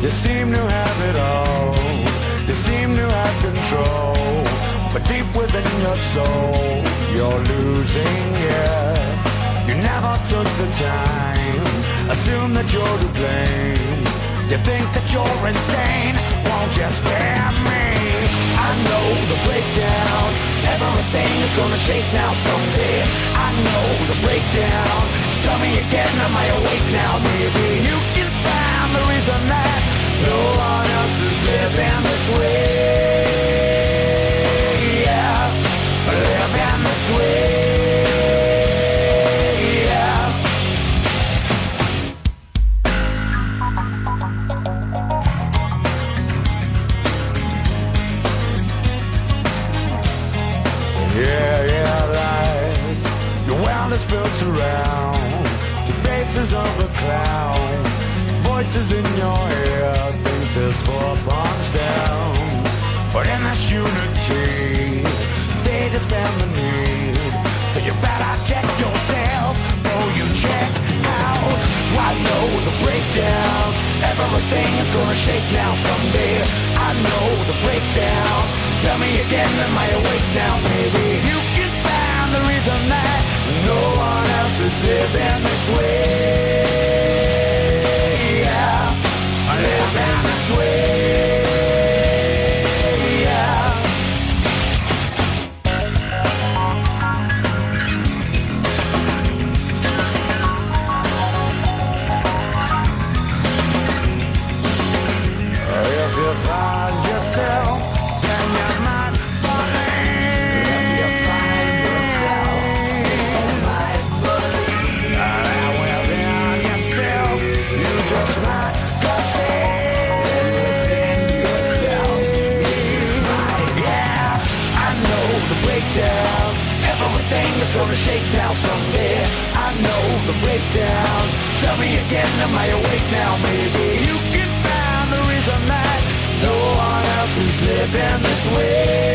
You seem to have it all. You seem to have control. But deep within your soul, you're losing it. You never took the time. Assume that you're to blame. You think that you're insane. Won't you spare me? I know the breakdown. Everything is gonna shake now someday. I know the breakdown. Tell me again, am I awake now? Maybe you Yeah, yeah, lights. Your world is built around the faces of a clown. Voices in your head think there's four bonds down. But in this unity, they just fate is need. So you better check yourself before you check out. I know the breakdown. Everything is gonna shake now someday. I the. Tell me again, am I awake now? Maybe you can find the reason that no one else is living this way. Breakdown. Everything is gonna shake now someday. I know the breakdown. Tell me again, am I awake now? Maybe you can find the reason that no one else is living this way. Living this way.